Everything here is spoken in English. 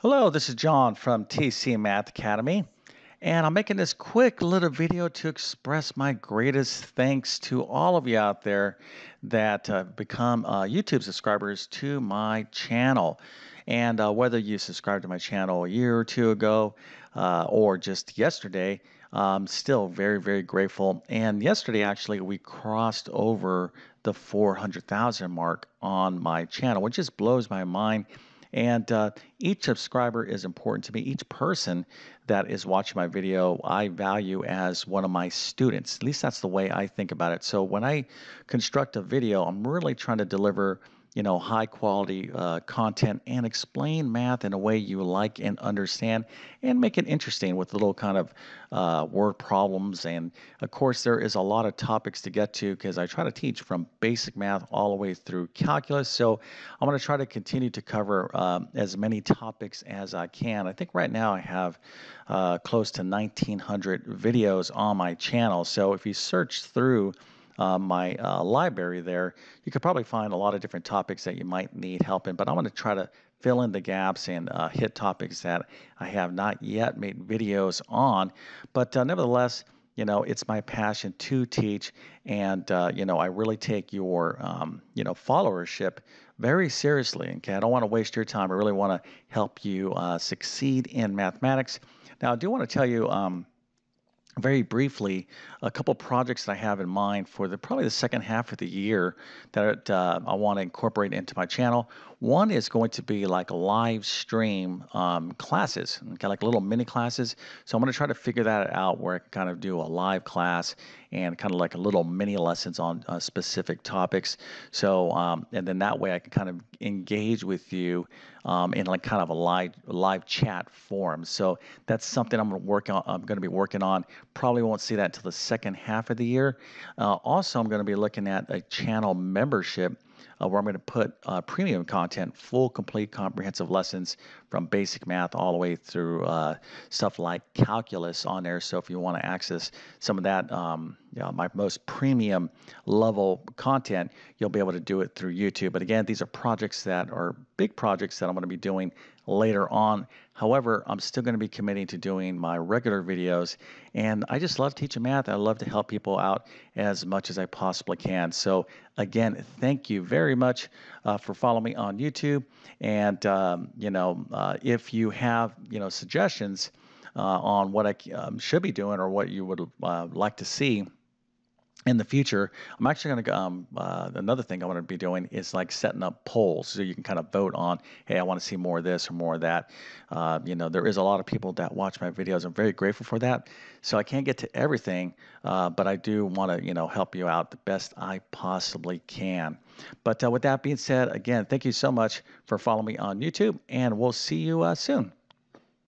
Hello, this is John from TC Math Academy, and I'm making this quick little video to express my greatest thanks to all of you out there that uh, become uh, YouTube subscribers to my channel. And uh, whether you subscribed to my channel a year or two ago uh, or just yesterday, I'm still very, very grateful. And yesterday, actually, we crossed over the 400,000 mark on my channel, which just blows my mind and uh, each subscriber is important to me. Each person that is watching my video, I value as one of my students. At least that's the way I think about it. So when I construct a video, I'm really trying to deliver you know, high quality uh, content and explain math in a way you like and understand and make it interesting with little kind of uh, word problems. And of course, there is a lot of topics to get to because I try to teach from basic math all the way through calculus. So I'm going to try to continue to cover um, as many topics as I can. I think right now I have uh, close to 1900 videos on my channel. So if you search through uh, my uh, library there, you could probably find a lot of different topics that you might need help in. But I'm going to try to fill in the gaps and uh, hit topics that I have not yet made videos on. But uh, nevertheless, you know, it's my passion to teach, and uh, you know, I really take your um, you know followership very seriously. Okay, I don't want to waste your time. I really want to help you uh, succeed in mathematics. Now, I do want to tell you. Um, very briefly a couple projects that I have in mind for the probably the second half of the year that uh, I want to incorporate into my channel. One is going to be like live stream um, classes, like little mini classes. So I'm going to try to figure that out where I can kind of do a live class and kind of like a little mini lessons on uh, specific topics. So um, and then that way I can kind of engage with you um, in like kind of a live live chat form. So that's something I'm going to work on. I'm going to be working on. Probably won't see that till the second half of the year. Uh, also, I'm going to be looking at a channel membership uh, where I'm going to put uh, premium content, full, complete, comprehensive lessons from basic math all the way through uh, stuff like calculus on there. So if you want to access some of that, um, you know, my most premium level content, you'll be able to do it through YouTube. But again, these are projects that are big projects that I'm going to be doing later on. However, I'm still going to be committing to doing my regular videos. And I just love teaching math. I love to help people out as much as I possibly can. So, again, thank you very much uh, for following me on YouTube. And, um, you know, uh, if you have, you know, suggestions uh, on what I um, should be doing or what you would like to see, in the future, I'm actually going to, um, uh, another thing I want to be doing is like setting up polls so you can kind of vote on, hey, I want to see more of this or more of that. Uh, you know, there is a lot of people that watch my videos. I'm very grateful for that. So I can't get to everything, uh, but I do want to, you know, help you out the best I possibly can. But uh, with that being said, again, thank you so much for following me on YouTube, and we'll see you uh, soon.